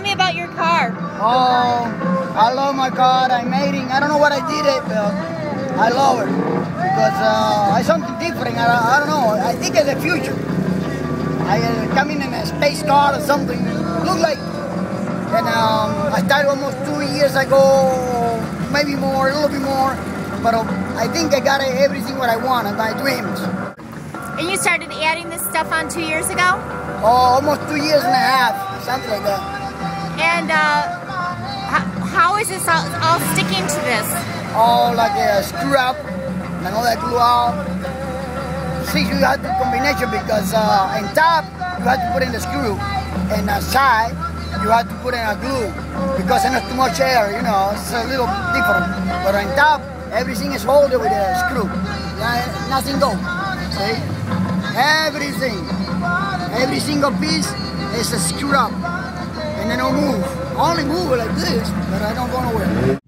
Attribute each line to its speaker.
Speaker 1: Tell me about your car. Oh, I love my car. I'm mating. I don't know what I did it, but I love it because uh, I something different. I, I don't know. I think it's the future. I uh, come in in a space car or something. Look like. And um, I started almost two years ago, maybe more, a little bit more. But uh, I think I got everything what I wanted, my dreams.
Speaker 2: And you started adding this stuff on two years ago?
Speaker 1: Oh, almost two years and a half, something like that.
Speaker 2: And uh, how, is this all, all sticking to this?
Speaker 1: All like a screw up and all that glue out. See, you have the combination because uh, top you have to put in the screw, and side you have to put in a glue because there's too much air. You know, it's a little different. But on top, everything is holded with a screw. Nothing goes. See, everything, every single piece is a screw up, and then it'll move. I only move like this, but I don't go nowhere.